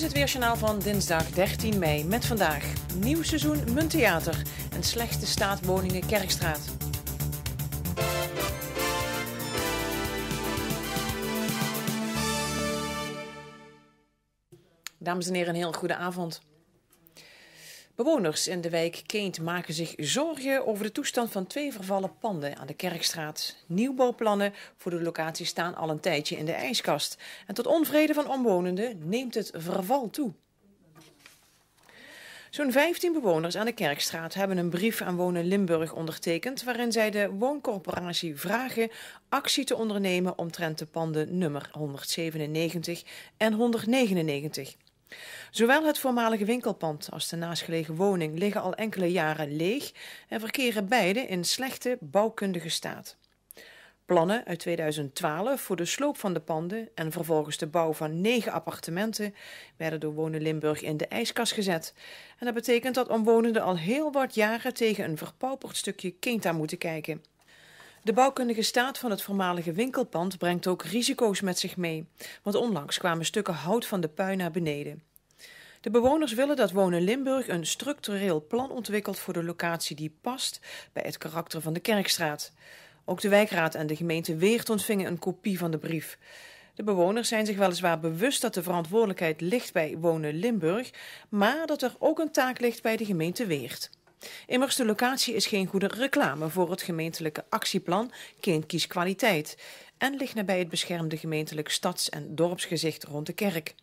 Is het Weerjournaal van dinsdag 13 mei met vandaag nieuw seizoen Munttheater en slechte staat woningen Kerkstraat. Dames en heren, een heel goede avond. Bewoners in de wijk Keent maken zich zorgen over de toestand van twee vervallen panden aan de Kerkstraat. Nieuwbouwplannen voor de locatie staan al een tijdje in de ijskast. En tot onvrede van omwonenden neemt het verval toe. Zo'n 15 bewoners aan de Kerkstraat hebben een brief aan Wonen Limburg ondertekend... waarin zij de wooncorporatie vragen actie te ondernemen omtrent de panden nummer 197 en 199. Zowel het voormalige winkelpand als de naastgelegen woning liggen al enkele jaren leeg en verkeren beide in slechte bouwkundige staat. Plannen uit 2012 voor de sloop van de panden en vervolgens de bouw van negen appartementen werden door Wonen Limburg in de ijskast gezet. En dat betekent dat omwonenden al heel wat jaren tegen een verpauperd stukje Kinta moeten kijken. De bouwkundige staat van het voormalige winkelpand brengt ook risico's met zich mee, want onlangs kwamen stukken hout van de puin naar beneden. De bewoners willen dat Wonen Limburg een structureel plan ontwikkelt voor de locatie die past bij het karakter van de Kerkstraat. Ook de wijkraad en de gemeente Weert ontvingen een kopie van de brief. De bewoners zijn zich weliswaar bewust dat de verantwoordelijkheid ligt bij Wonen Limburg, maar dat er ook een taak ligt bij de gemeente Weert. Immers, de locatie is geen goede reclame voor het gemeentelijke actieplan Kind kies kwaliteit en ligt nabij het beschermde gemeentelijk stads- en dorpsgezicht rond de kerk.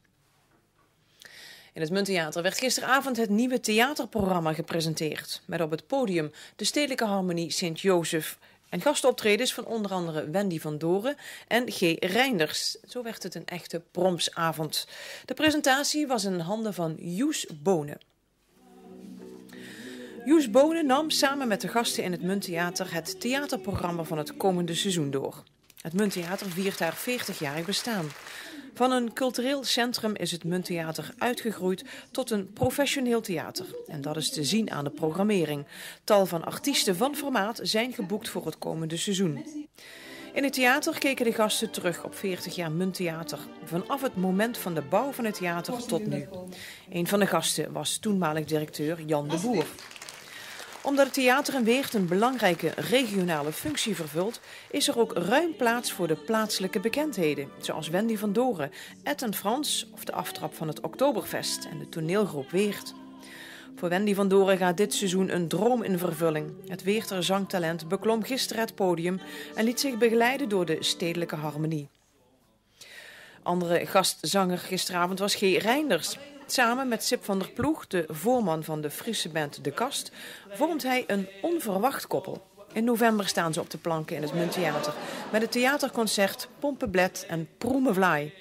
In het Munttheater werd gisteravond het nieuwe theaterprogramma gepresenteerd. Met op het podium de Stedelijke Harmonie Sint-Jozef en gastoptredens van onder andere Wendy van Doren en G. Reinders. Zo werd het een echte promsavond. De presentatie was in handen van Joes Bonen. Joes Bonen nam samen met de gasten in het Munttheater het theaterprogramma van het komende seizoen door. Het Munttheater viert haar 40-jarig bestaan. Van een cultureel centrum is het Munttheater uitgegroeid tot een professioneel theater. En dat is te zien aan de programmering. Tal van artiesten van formaat zijn geboekt voor het komende seizoen. In het theater keken de gasten terug op 40 jaar Munttheater. Vanaf het moment van de bouw van het theater tot nu. Een van de gasten was toenmalig directeur Jan de Boer omdat het theater in Weert een belangrijke regionale functie vervult, is er ook ruim plaats voor de plaatselijke bekendheden, zoals Wendy van Doren, Ed en Frans of de aftrap van het Oktoberfest en de toneelgroep Weert. Voor Wendy van Doren gaat dit seizoen een droom in vervulling. Het Weerter zangtalent beklom gisteren het podium en liet zich begeleiden door de stedelijke harmonie. Andere gastzanger gisteravond was G. Reinders. Samen met Sip van der Ploeg, de voorman van de Friese band De Kast, vormt hij een onverwacht koppel. In november staan ze op de planken in het Munttheater met het theaterconcert Pompenblad en Proemevlaai.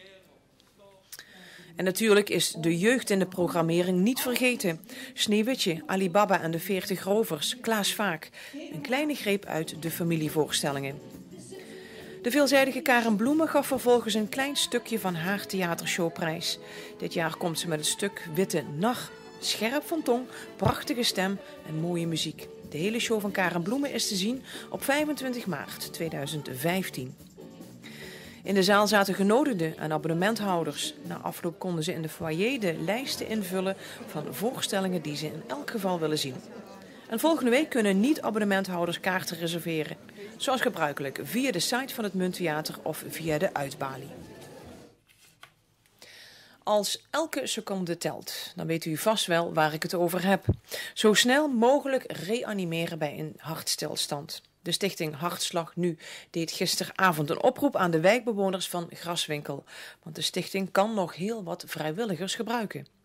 En natuurlijk is de jeugd in de programmering niet vergeten. Sneeuwwitje, Alibaba en de 40 rovers, Klaas Vaak. Een kleine greep uit de familievoorstellingen. De veelzijdige Karen Bloemen gaf vervolgens een klein stukje van haar theatershowprijs. Dit jaar komt ze met het stuk Witte Nacht. Scherp van tong, prachtige stem en mooie muziek. De hele show van Karen Bloemen is te zien op 25 maart 2015. In de zaal zaten genodigden en abonnementhouders. Na afloop konden ze in de foyer de lijsten invullen van voorstellingen die ze in elk geval willen zien. En volgende week kunnen niet-abonnementhouders kaarten reserveren. Zoals gebruikelijk via de site van het Munttheater of via de uitbalie. Als elke seconde telt, dan weet u vast wel waar ik het over heb. Zo snel mogelijk reanimeren bij een hartstilstand. De stichting Hartslag Nu deed gisteravond een oproep aan de wijkbewoners van Graswinkel. Want de stichting kan nog heel wat vrijwilligers gebruiken.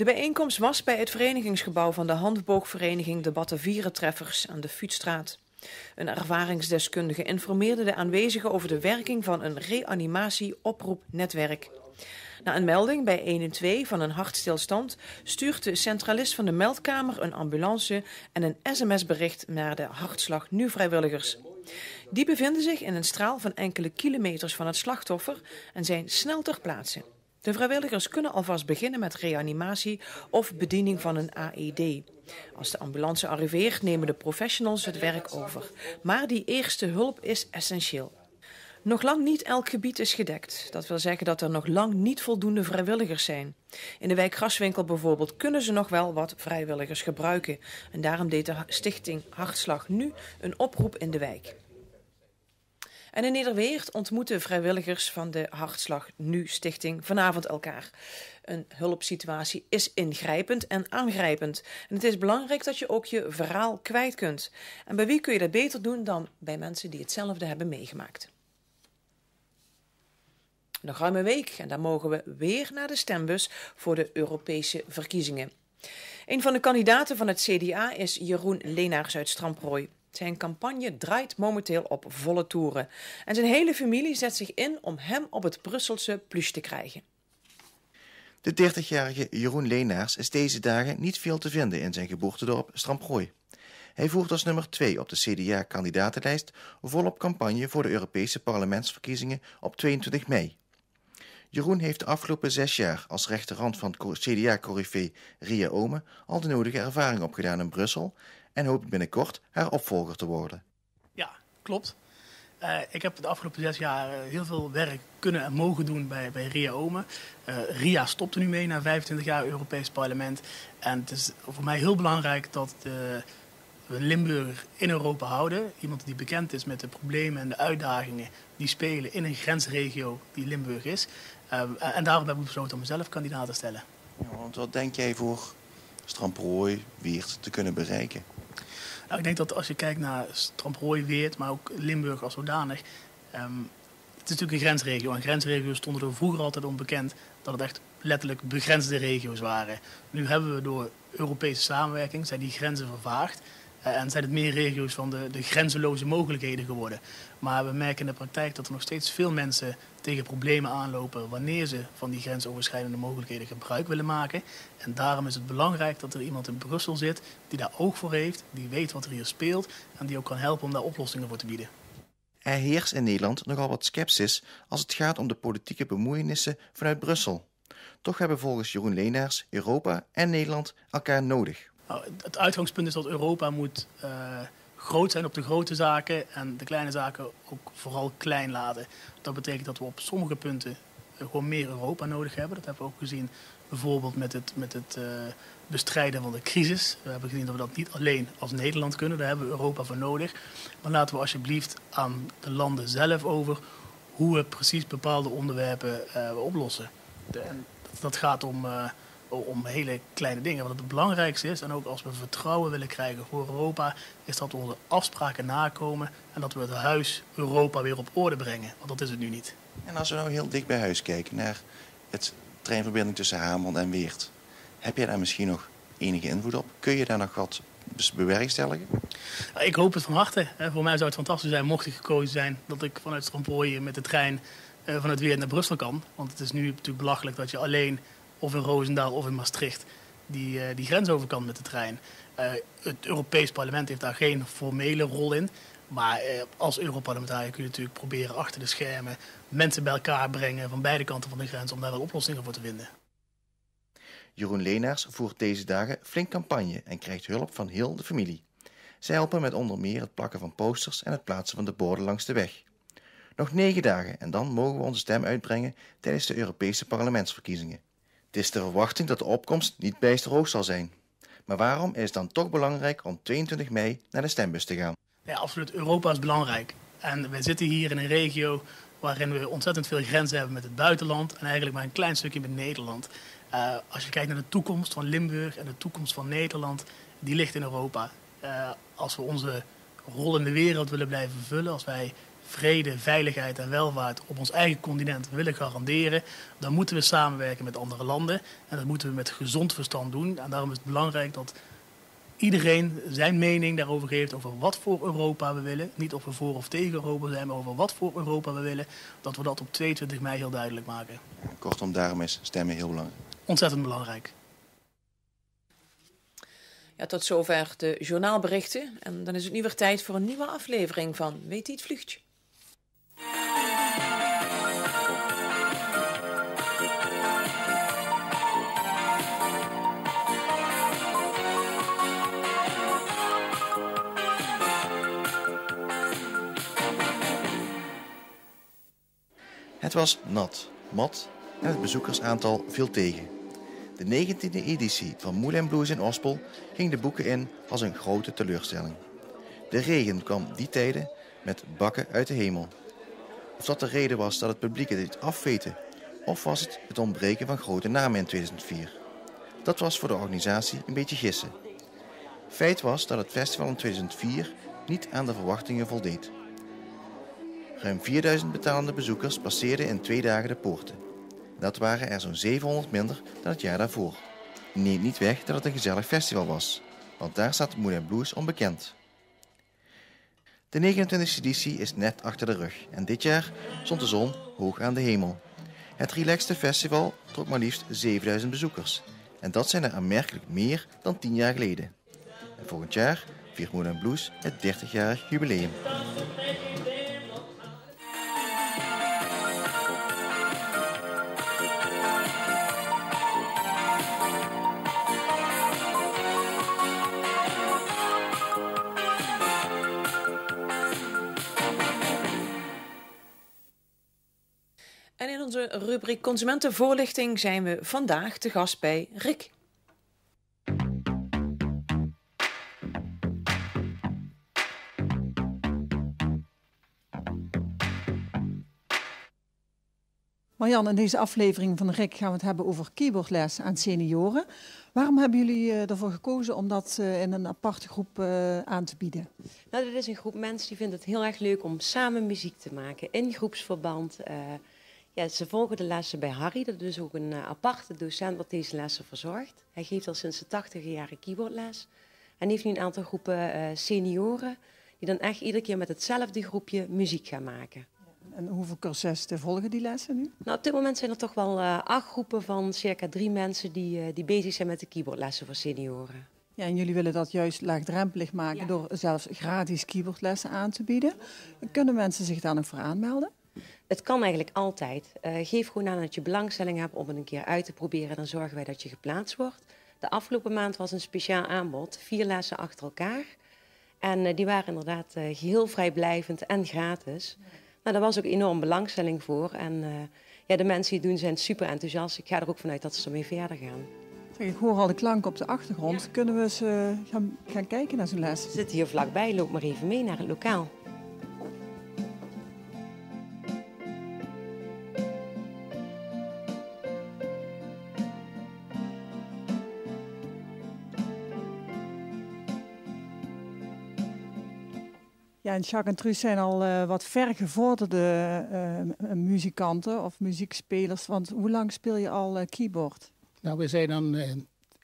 De bijeenkomst was bij het verenigingsgebouw van de handboogvereniging de Batavierentreffers aan de Fuutstraat. Een ervaringsdeskundige informeerde de aanwezigen over de werking van een reanimatie-oproepnetwerk. Na een melding bij 112 van een hartstilstand stuurt de centralist van de meldkamer een ambulance en een sms-bericht naar de Hartslag Nu vrijwilligers. Die bevinden zich in een straal van enkele kilometers van het slachtoffer en zijn snel ter plaatse. De vrijwilligers kunnen alvast beginnen met reanimatie of bediening van een AED. Als de ambulance arriveert, nemen de professionals het werk over. Maar die eerste hulp is essentieel. Nog lang niet elk gebied is gedekt. Dat wil zeggen dat er nog lang niet voldoende vrijwilligers zijn. In de wijk Graswinkel bijvoorbeeld kunnen ze nog wel wat vrijwilligers gebruiken. En daarom deed de stichting Hartslag nu een oproep in de wijk. En in Nederweert ontmoeten vrijwilligers van de Hartslag Nu Stichting vanavond elkaar. Een hulpsituatie is ingrijpend en aangrijpend. En het is belangrijk dat je ook je verhaal kwijt kunt. En bij wie kun je dat beter doen dan bij mensen die hetzelfde hebben meegemaakt? Nog ruim een week en dan mogen we weer naar de stembus voor de Europese verkiezingen. Een van de kandidaten van het CDA is Jeroen Leenaars uit Stramprooi. Zijn campagne draait momenteel op volle toeren. En zijn hele familie zet zich in om hem op het Brusselse plus te krijgen. De 30-jarige Jeroen Leenaars is deze dagen niet veel te vinden in zijn geboortedorp Stramprooi. Hij voert als nummer 2 op de CDA-kandidatenlijst volop campagne voor de Europese parlementsverkiezingen op 22 mei. Jeroen heeft de afgelopen zes jaar als rechterhand van CDA-corrivé Ria Ome al de nodige ervaring opgedaan in Brussel en hoopt binnenkort haar opvolger te worden. Ja, klopt. Uh, ik heb de afgelopen zes jaar eh, heel veel werk kunnen en mogen doen bij, bij Ria Ome. Uh, Ria stopte nu mee na 25 jaar Europees Parlement. En het is voor mij heel belangrijk dat de, we Limburg in Europa houden. Iemand die bekend is met de problemen en de uitdagingen die spelen in een grensregio die Limburg is. en daarom heb ik besloten om mezelf kandidaat te stellen. Ja, want wat denk jij voor Stramprooi, Weert te kunnen bereiken? Nou, ik denk dat als je kijkt naar Stramprooi, Weert, maar ook Limburg als zodanig. Um, het is natuurlijk een grensregio. En grensregio's stonden er vroeger altijd onbekend dat het echt letterlijk begrensde regio's waren. Nu hebben we door Europese samenwerking zijn die grenzen vervaagd. Uh, en zijn het meer regio's van de, de grenzeloze mogelijkheden geworden. Maar we merken in de praktijk dat er nog steeds veel mensen tegen problemen aanlopen wanneer ze van die grensoverschrijdende mogelijkheden gebruik willen maken. En daarom is het belangrijk dat er iemand in Brussel zit die daar oog voor heeft, die weet wat er hier speelt en die ook kan helpen om daar oplossingen voor te bieden. Er heerst in Nederland nogal wat sceptisch als het gaat om de politieke bemoeienissen vanuit Brussel. Toch hebben volgens Jeroen Leenaars Europa en Nederland elkaar nodig. Nou, het uitgangspunt is dat Europa moet uh, groot zijn op de grote zaken en de kleine zaken ook vooral klein laten. Dat betekent dat we op sommige punten gewoon meer Europa nodig hebben. Dat hebben we ook gezien bijvoorbeeld met het, met het uh, bestrijden van de crisis. We hebben gezien dat we dat niet alleen als Nederland kunnen. Daar hebben we Europa voor nodig. Maar laten we alsjeblieft aan de landen zelf over hoe we precies bepaalde onderwerpen oplossen. En dat gaat om... Om hele kleine dingen. Wat het belangrijkste is, en ook als we vertrouwen willen krijgen voor Europa, is dat we onze afspraken nakomen en dat we het huis Europa weer op orde brengen. Want dat is het nu niet. En als we nou heel dicht bij huis kijken naar het treinverbinding tussen Hamel en Weert, heb jij daar misschien nog enige invloed op? Kun je daar nog wat bewerkstelligen? Ik hoop het van harte. Voor mij zou het fantastisch zijn mocht ik gekozen zijn dat ik vanuit Strompooien met de trein eh, vanuit Weert naar Brussel kan. Want het is nu natuurlijk belachelijk dat je alleen of in Roosendaal of in Maastricht die, uh, die grens over kan met de trein. Uh, het Europees Parlement heeft daar geen formele rol in. Maar uh, als Europarlementariër kun je natuurlijk proberen achter de schermen mensen bij elkaar brengen van beide kanten van de grens om daar wel oplossingen voor te vinden. Jeroen Leenaars voert deze dagen flink campagne en krijgt hulp van heel de familie. Zij helpen met onder meer het plakken van posters en het plaatsen van de borden langs de weg. Nog negen dagen en dan mogen we onze stem uitbrengen tijdens de Europese parlementsverkiezingen. Het is de verwachting dat de opkomst niet bijster hoog zal zijn. Maar waarom is het dan toch belangrijk om 22 mei naar de stembus te gaan? Ja, absoluut. Europa is belangrijk. En we zitten hier in een regio waarin we ontzettend veel grenzen hebben met het buitenland en eigenlijk maar een klein stukje met Nederland. Uh, als je kijkt naar de toekomst van Limburg en de toekomst van Nederland, die ligt in Europa. Uh, als we onze rol in de wereld willen blijven vervullen, als wij vrede, veiligheid en welvaart op ons eigen continent willen garanderen, dan moeten we samenwerken met andere landen. En dat moeten we met gezond verstand doen. En daarom is het belangrijk dat iedereen zijn mening daarover geeft over wat voor Europa we willen. Niet of we voor of tegen Europa zijn, maar over wat voor Europa we willen. Dat we dat op 22 mei heel duidelijk maken. Kortom, daarom is stemmen heel belangrijk. Ontzettend belangrijk. Ja, tot zover de journaalberichten. En dan is het nu weer tijd voor een nieuwe aflevering van Weet het Vluchtje. Het was nat, mat en het bezoekersaantal viel tegen. De 19e editie van Moulin Blues in Ospel ging de boeken in als een grote teleurstelling. De regen kwam die tijden met bakken uit de hemel. Of dat de reden was dat het publiek het niet afweten, of was het het ontbreken van grote namen in 2004. Dat was voor de organisatie een beetje gissen. Feit was dat het festival in 2004 niet aan de verwachtingen voldeed. Ruim 4000 betalende bezoekers passeerden in twee dagen de poorten. Dat waren er zo'n 700 minder dan het jaar daarvoor. Neemt niet weg dat het een gezellig festival was, want daar staat Moulin Blues onbekend. De 29e editie is net achter de rug en dit jaar stond de zon hoog aan de hemel. Het relaxte festival trok maar liefst 7000 bezoekers. En dat zijn er aanmerkelijk meer dan 10 jaar geleden. En volgend jaar viert Moulin Blues het 30-jarig jubileum. Rubriek Consumentenvoorlichting zijn we vandaag te gast bij Rick. Marjan, in deze aflevering van Rick gaan we het hebben over keyboardles aan senioren. Waarom hebben jullie eh, ervoor gekozen om dat eh, in een aparte groep eh, aan te bieden? Nou, dit is een groep mensen die vinden het heel erg leuk om samen muziek te maken in groepsverband. Uh, ja, ze volgen de lessen bij Harry, dat is dus ook een uh, aparte docent wat deze lessen verzorgt. Hij geeft al sinds de 80 jaren keyboardles en heeft nu een aantal groepen uh, senioren die dan echt iedere keer met hetzelfde groepje muziek gaan maken. En hoeveel cursussen volgen die lessen nu? Nou, op dit moment zijn er toch wel uh, acht groepen van circa drie mensen die, uh, die bezig zijn met de keyboardlessen voor senioren. Ja, en jullie willen dat juist laagdrempelig maken ja. door zelfs gratis keyboardlessen aan te bieden. Kunnen mensen zich daar nog voor aanmelden? Het kan eigenlijk altijd. Uh, geef gewoon aan dat je belangstelling hebt om het een keer uit te proberen. Dan zorgen wij dat je geplaatst wordt. De afgelopen maand was een speciaal aanbod. Vier lessen achter elkaar. En die waren inderdaad geheel vrijblijvend en gratis. Ja. Nou, daar was ook enorm belangstelling voor. En uh, ja, de mensen die het doen zijn super enthousiast. Ik ga er ook vanuit dat ze ermee verder gaan. Zeg, ik hoor al de klank op de achtergrond. Ja. Kunnen we eens uh, gaan, gaan kijken naar zo'n les? Zitten hier vlakbij. Loop maar even mee naar het lokaal. Ja, en Jacques en Truus zijn al uh, wat vergevorderde uh, muzikanten of muziekspelers. Want hoe lang speel je al uh, keyboard? Nou, we zijn dan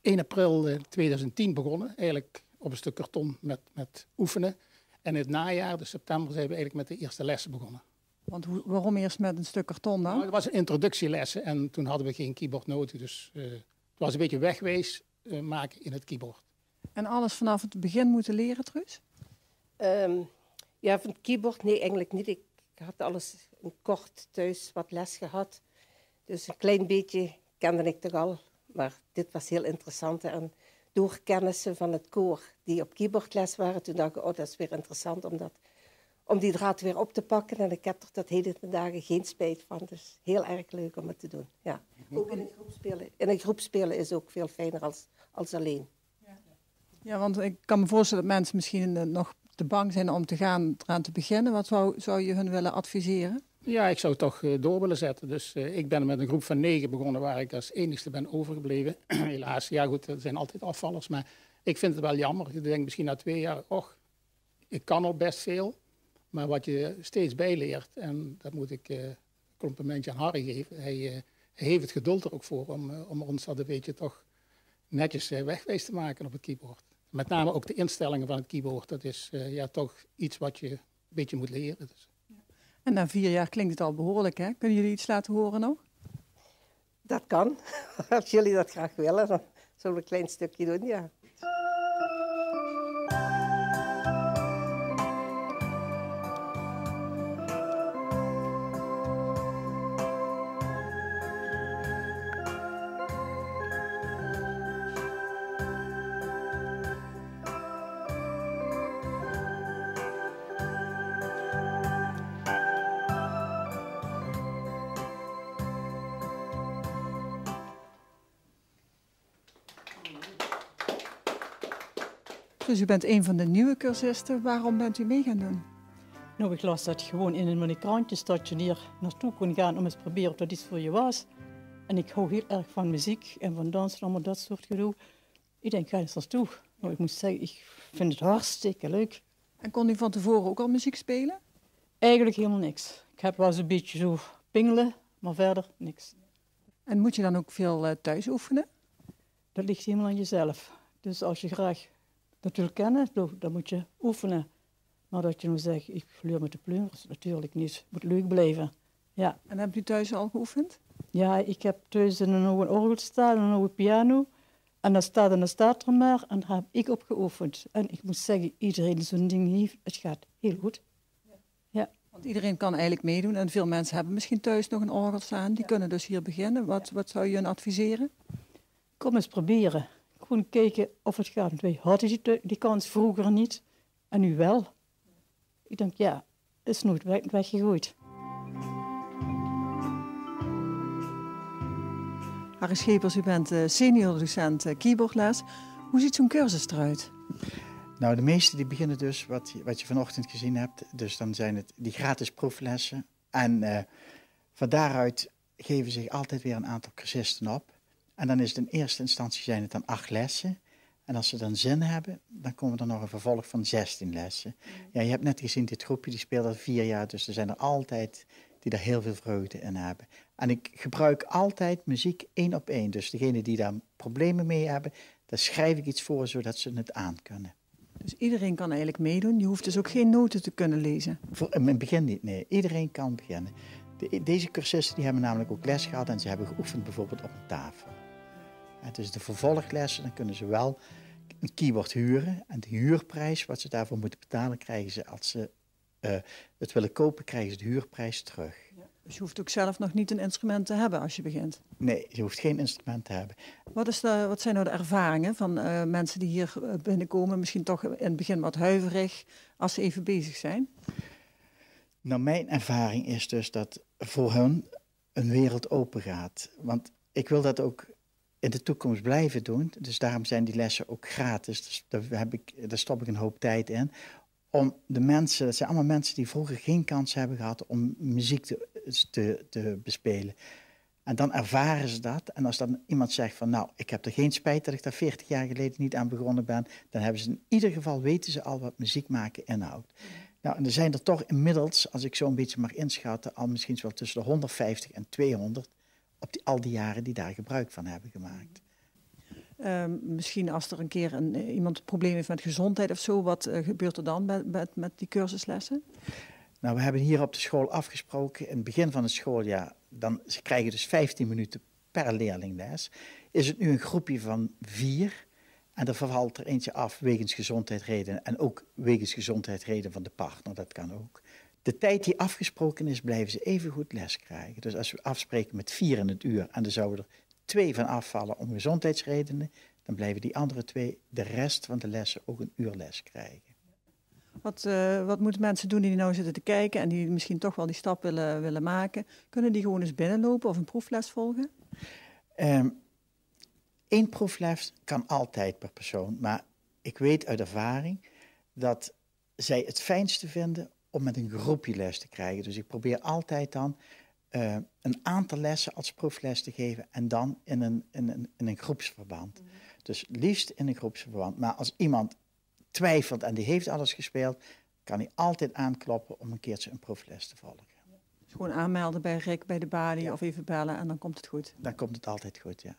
1 april 2010 begonnen. Eigenlijk op een stuk karton met, met oefenen. En in het najaar, dus september, zijn we eigenlijk met de eerste lessen begonnen. Want hoe, waarom eerst met een stuk karton dan? Nou, het was een introductielessen en toen hadden we geen keyboard nodig. Dus het was een beetje wegwees maken in het keyboard. En alles vanaf het begin moeten leren, Truus? Um. Ja, van het keyboard, nee, eigenlijk niet. Ik had alles een kort thuis wat les gehad. Dus een klein beetje kende ik toch al. Maar dit was heel interessant. En door kennissen van het koor die op keyboardles waren, toen dacht ik, oh, dat is weer interessant om, dat, om die draad weer op te pakken. En ik heb er tot heden ten dagen geen spijt van. Dus heel erg leuk om het te doen. Ja. Ook in een groep spelen. In een groep spelen is ook veel fijner als, als alleen. Ja, want ik kan me voorstellen dat mensen misschien nog te bang zijn om te gaan, eraan te beginnen. Wat zou, zou je hun willen adviseren? Ja, ik zou toch uh, door willen zetten. Dus uh, ik ben met een groep van negen begonnen waar ik als enigste ben overgebleven. Helaas, ja goed, er zijn altijd afvallers, maar ik vind het wel jammer. Ik denk misschien na twee jaar, och, ik kan al best veel. Maar wat je steeds bijleert, en dat moet ik uh, complimentje aan Harry geven. Hij, hij, heeft het geduld er ook voor om, om ons dat een beetje toch netjes wegwijs te maken op het keyboard. Met name ook de instellingen van het keyboard. Dat is uh, ja, toch iets wat je een beetje moet leren. Dus. En na vier jaar klinkt het al behoorlijk, hè? Kunnen jullie iets laten horen nog? Dat kan. Als jullie dat graag willen, dan zullen we een klein stukje doen, ja. Dus u bent een van de nieuwe cursisten. Waarom bent u mee gaan doen? Nou, ik las dat gewoon in een krantjes dat je hier naartoe kon gaan om eens te proberen of dat iets voor je was. En ik hou heel erg van muziek en van dansen, allemaal dat soort gedoe. Ik denk, ga eens naartoe. Nou, ik moet zeggen, ik vind het hartstikke leuk. En kon u van tevoren ook al muziek spelen? Eigenlijk helemaal niks. Ik heb wel eens een beetje zo pingelen, maar verder niks. En moet je dan ook veel uh, thuis oefenen? Dat ligt helemaal aan jezelf. Dus als je graag dat wil kennen, dan moet je oefenen. Maar dat je nou zegt, ik fleur met de pleurs, natuurlijk niet. Het moet leuk blijven. Ja. En hebt u thuis al geoefend? Ja, ik heb thuis een oude orgel staan, een oude piano. En dan staat en dan staat er maar. En daar heb ik op geoefend. En ik moet zeggen, iedereen zo'n ding heeft, het gaat heel goed. Ja. Want iedereen kan eigenlijk meedoen. En veel mensen hebben misschien thuis nog een orgel staan. Die kunnen dus hier beginnen. Wat, wat zou je hen adviseren? Kom eens proberen. Gewoon kijken of het gaat. Wij hadden die, die kans vroeger niet. En nu wel. Ik denk, ja, is nooit weggegooid. Harry Schepers, u bent eh, senior docent eh, keyboardles. Hoe ziet zo'n cursus eruit? Nou, de meeste die beginnen dus, wat je, wat je vanochtend gezien hebt, dus dan zijn het die gratis proeflessen. En uh, van daaruit geven zich altijd weer een aantal cursisten op. En dan is het in eerste instantie zijn het dan acht lessen. En als ze dan zin hebben, dan komen er nog een vervolg van 16 lessen. Ja, je hebt net gezien, dit groepje die speelt al vier jaar, dus er zijn er altijd die daar heel veel vreugde in hebben. En ik gebruik altijd muziek één op één. Dus degene die daar problemen mee hebben, daar schrijf ik iets voor zodat ze het aan kunnen. Dus iedereen kan eigenlijk meedoen. Je hoeft dus ook geen noten te kunnen lezen. Voor, in het begin niet, nee. Iedereen kan beginnen. De, deze cursisten die hebben namelijk ook les gehad en ze hebben geoefend bijvoorbeeld op een tafel. Het is de vervolglessen, dan kunnen ze wel een keyboard huren. En de huurprijs, wat ze daarvoor moeten betalen, krijgen ze als ze uh, het willen kopen, krijgen ze de huurprijs terug. Dus je hoeft ook zelf nog niet een instrument te hebben als je begint? Nee, je hoeft geen instrument te hebben. Wat, is de, wat zijn nou de ervaringen van uh, mensen die hier eh, binnenkomen? Misschien toch in het begin wat huiverig als ze even bezig zijn? Nou, mijn ervaring is dus dat voor hun een wereld open gaat. Want ik wil dat ook in de toekomst blijven doen. Dus daarom zijn die lessen ook gratis. Dus daar, heb ik, daar stop ik een hoop tijd in. Om de mensen, dat zijn allemaal mensen die vroeger geen kans hebben gehad om muziek te, te, te bespelen. En dan ervaren ze dat. En als dan iemand zegt van nou, ik heb er geen spijt dat ik daar 40 jaar geleden niet aan begonnen ben, dan hebben ze in ieder geval, weten ze al wat muziek maken inhoudt. Nou, en er zijn er toch inmiddels, als ik zo een beetje mag inschatten, al misschien wel tussen de 150 en 200 op die, al die jaren die daar gebruik van hebben gemaakt. Um, misschien als er een keer een, eh, iemand een probleem heeft met gezondheid of zo, wat uh, gebeurt er dan met, met, met, die cursuslessen? Nou, we hebben hier op de school afgesproken, in het begin van het schooljaar, dan, ze krijgen dus 15 minuten per leerling les. Is het nu een groepje van vier en er vervalt er eentje af wegens gezondheidsredenen en ook wegens gezondheidsredenen van de partner, dat kan ook. De tijd die afgesproken is, blijven ze even goed les krijgen. Dus als we afspreken met vier in het uur en er zouden er twee van afvallen om gezondheidsredenen, dan blijven die andere twee de rest van de lessen ook een uur les krijgen. Wat, uh, wat moeten mensen doen die nou zitten te kijken en die misschien toch wel die stap willen, willen maken? Kunnen die gewoon eens binnenlopen of een proefles volgen? Eén proefles kan altijd per persoon, maar ik weet uit ervaring dat zij het fijnste vinden om met een groepje les te krijgen. Dus ik probeer altijd dan uh, een aantal lessen als proefles te geven en dan in een, in een, in een groepsverband. Mm. Dus liefst in een groepsverband. Maar als iemand twijfelt en die heeft alles gespeeld, kan hij altijd aankloppen om een keertje een proefles te volgen. Dus gewoon aanmelden bij Rick, bij de balie ja. of even bellen en dan komt het goed. Dan komt het altijd goed, ja.